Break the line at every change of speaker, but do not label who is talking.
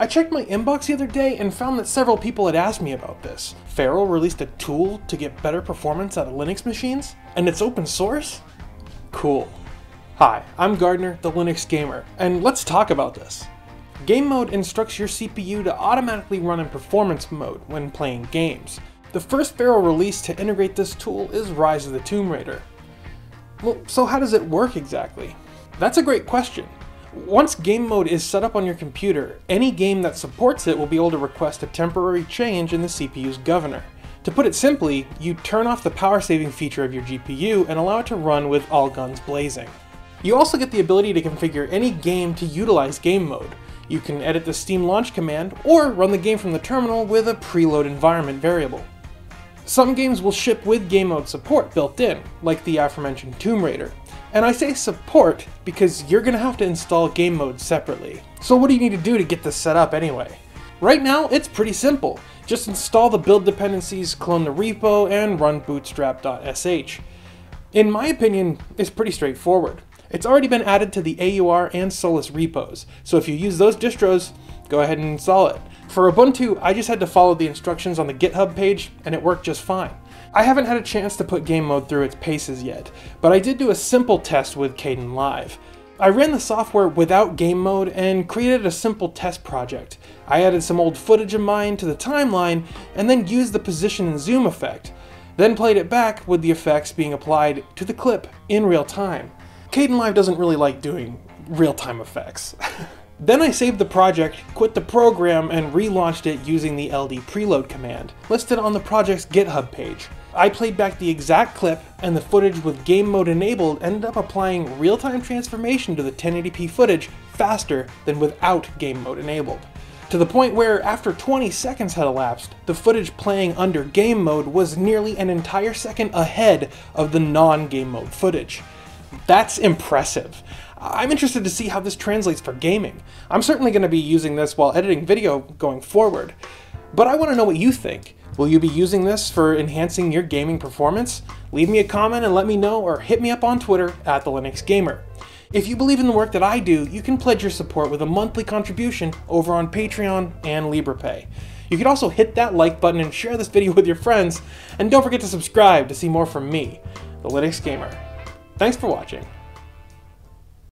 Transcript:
I checked my inbox the other day and found that several people had asked me about this. Feral released a tool to get better performance out of Linux machines, and it's open source? Cool. Hi, I'm Gardiner, the Linux Gamer, and let's talk about this. Game mode instructs your CPU to automatically run in performance mode when playing games. The first Feral release to integrate this tool is Rise of the Tomb Raider. Well, so how does it work exactly? That's a great question. Once game mode is set up on your computer, any game that supports it will be able to request a temporary change in the CPU's governor. To put it simply, you turn off the power saving feature of your GPU and allow it to run with all guns blazing. You also get the ability to configure any game to utilize game mode. You can edit the Steam launch command or run the game from the terminal with a preload environment variable. Some games will ship with game mode support built in, like the aforementioned Tomb Raider. And I say support because you're going to have to install game mode separately. So what do you need to do to get this set up anyway? Right now, it's pretty simple. Just install the build dependencies, clone the repo, and run bootstrap.sh. In my opinion, it's pretty straightforward. It's already been added to the AUR and Solus repos, so if you use those distros, go ahead and install it. For Ubuntu, I just had to follow the instructions on the GitHub page, and it worked just fine. I haven't had a chance to put game mode through its paces yet, but I did do a simple test with Kdenlive. I ran the software without game mode and created a simple test project. I added some old footage of mine to the timeline and then used the position and zoom effect, then played it back with the effects being applied to the clip in real time. Kdenlive doesn't really like doing real-time effects. Then I saved the project, quit the program, and relaunched it using the LD preload command, listed on the project's GitHub page. I played back the exact clip, and the footage with game mode enabled ended up applying real-time transformation to the 1080p footage faster than without game mode enabled. To the point where, after 20 seconds had elapsed, the footage playing under game mode was nearly an entire second ahead of the non-game mode footage. That's impressive. I'm interested to see how this translates for gaming. I'm certainly going to be using this while editing video going forward. But I want to know what you think. Will you be using this for enhancing your gaming performance? Leave me a comment and let me know or hit me up on Twitter at the Linux Gamer. If you believe in the work that I do, you can pledge your support with a monthly contribution over on Patreon and Liberapay. You can also hit that like button and share this video with your friends, and don't forget to subscribe to see more from me, the Linux Gamer. Thanks for watching.